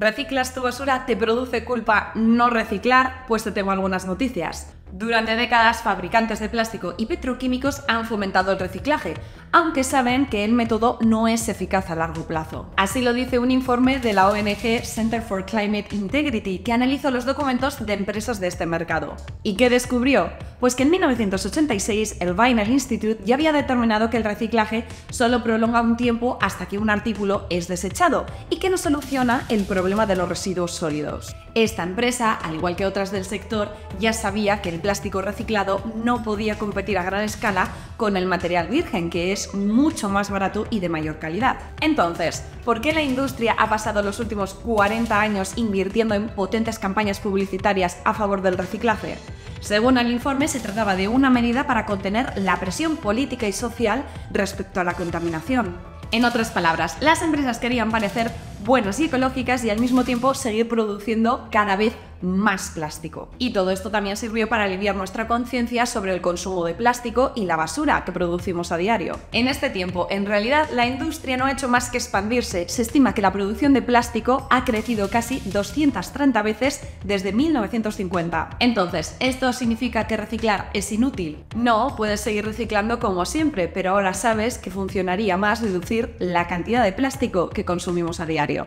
¿Reciclas tu basura? ¿Te produce culpa no reciclar? Pues te tengo algunas noticias. Durante décadas, fabricantes de plástico y petroquímicos han fomentado el reciclaje, aunque saben que el método no es eficaz a largo plazo. Así lo dice un informe de la ONG Center for Climate Integrity, que analizó los documentos de empresas de este mercado. ¿Y qué descubrió? Pues que en 1986 el Vinyl Institute ya había determinado que el reciclaje solo prolonga un tiempo hasta que un artículo es desechado y que no soluciona el problema de los residuos sólidos. Esta empresa, al igual que otras del sector, ya sabía que el plástico reciclado no podía competir a gran escala con el material virgen, que es mucho más barato y de mayor calidad. Entonces, ¿por qué la industria ha pasado los últimos 40 años invirtiendo en potentes campañas publicitarias a favor del reciclaje? Según el informe, se trataba de una medida para contener la presión política y social respecto a la contaminación. En otras palabras, las empresas querían parecer buenas y ecológicas y al mismo tiempo seguir produciendo cada vez más plástico. Y todo esto también sirvió para aliviar nuestra conciencia sobre el consumo de plástico y la basura que producimos a diario. En este tiempo, en realidad, la industria no ha hecho más que expandirse. Se estima que la producción de plástico ha crecido casi 230 veces desde 1950. Entonces, ¿esto significa que reciclar es inútil? No, puedes seguir reciclando como siempre, pero ahora sabes que funcionaría más reducir la cantidad de plástico que consumimos a diario.